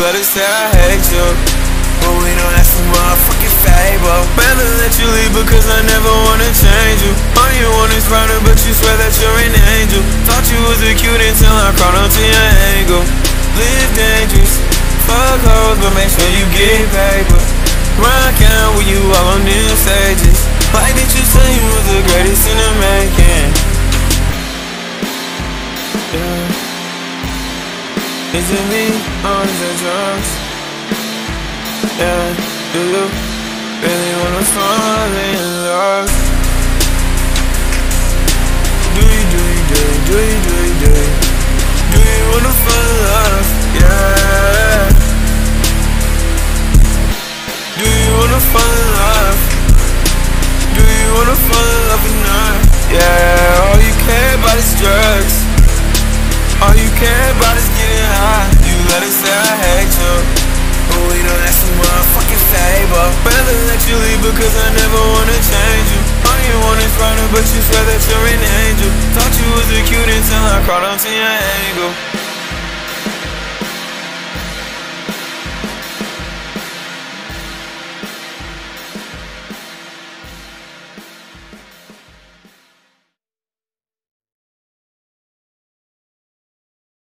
say I hate you. But we don't have some motherfucking favor. Better let you leave because I never wanna change you. All you want is right, but you swear that you're an angel. Thought you was a cute until I crawled onto your ankle Live dangerous, fuck hoes, but make sure you get paper. Rock out with you all on them stages is it me or is it drugs? Yeah, do you you because I never wanna change you. All you want is right, but you swear that you're an angel. Thought you was a cute until I crawled onto your ankle